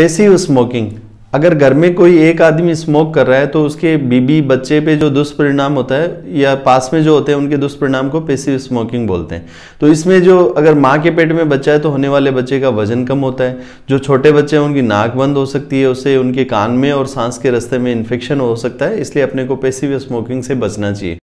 Passive smoking अगर घर में कोई एक आदमी स्मोक कर रहा है तो उसके बीबी बच्चे पे जो दुष्परिणाम होता है, या पास में जो होते हैं, उनके दुष्परिणाम को पेसिव स्मोकिंग बोलते हैं। तो इसमें जो अगर माँ के पेट में बच्चा है तो होने वाले बच्चे का वज़न कम होता है। जो छोटे बच्चे हैं, उनकी नाक बंद हो सकती है, उससे उनके कान में और सांस के रस्ते में इन्फेक्शन हो सकता है, इसलिए अपने को पेसिव स्मोकिंग से बचना चाहिए।